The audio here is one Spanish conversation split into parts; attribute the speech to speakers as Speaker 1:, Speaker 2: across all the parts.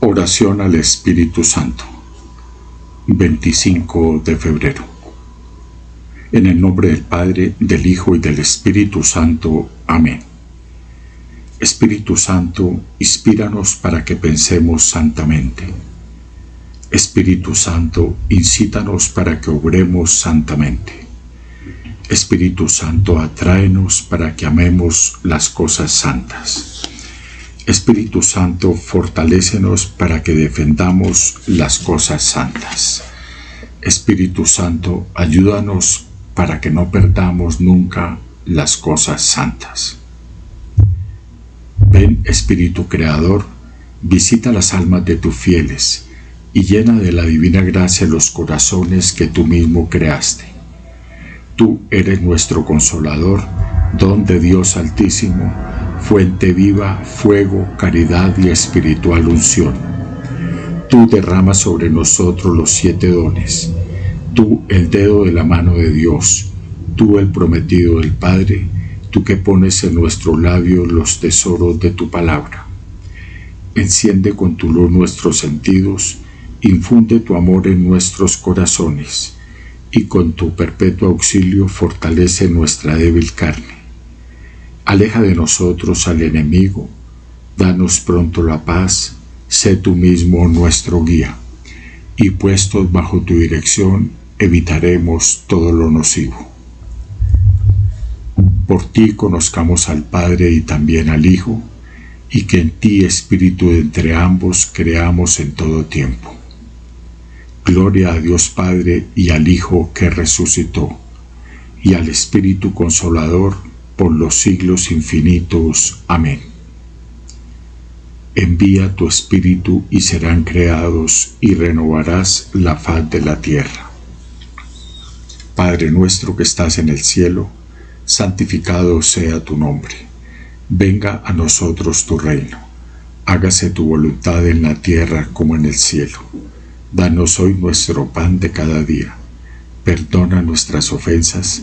Speaker 1: Oración al Espíritu Santo. 25 de febrero. En el nombre del Padre, del Hijo y del Espíritu Santo. Amén. Espíritu Santo, inspíranos para que pensemos santamente. Espíritu Santo, incítanos para que obremos santamente. Espíritu Santo, atráenos para que amemos las cosas santas. Espíritu Santo, fortalécenos para que defendamos las cosas santas. Espíritu Santo, ayúdanos para que no perdamos nunca las cosas santas. Ven Espíritu Creador, visita las almas de tus fieles y llena de la divina gracia los corazones que tú mismo creaste. Tú eres nuestro consolador, don de Dios Altísimo, fuente viva, fuego, caridad y espiritual unción. Tú derramas sobre nosotros los siete dones, tú el dedo de la mano de Dios, tú el prometido del Padre, tú que pones en nuestros labios los tesoros de tu palabra. Enciende con tu luz nuestros sentidos, infunde tu amor en nuestros corazones, y con tu perpetuo auxilio fortalece nuestra débil carne Aleja de nosotros al enemigo, danos pronto la paz, sé tú mismo nuestro guía, y puestos bajo tu dirección evitaremos todo lo nocivo. Por ti conozcamos al Padre y también al Hijo, y que en ti, Espíritu, entre ambos creamos en todo tiempo. Gloria a Dios Padre y al Hijo que resucitó, y al Espíritu Consolador, por los siglos infinitos. Amén. Envía tu Espíritu y serán creados y renovarás la faz de la tierra. Padre nuestro que estás en el cielo, santificado sea tu nombre. Venga a nosotros tu reino. Hágase tu voluntad en la tierra como en el cielo. Danos hoy nuestro pan de cada día. Perdona nuestras ofensas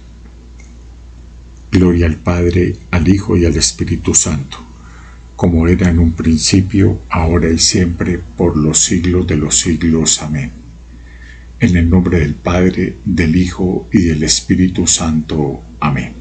Speaker 1: Gloria al Padre, al Hijo y al Espíritu Santo, como era en un principio, ahora y siempre, por los siglos de los siglos. Amén. En el nombre del Padre, del Hijo y del Espíritu Santo. Amén.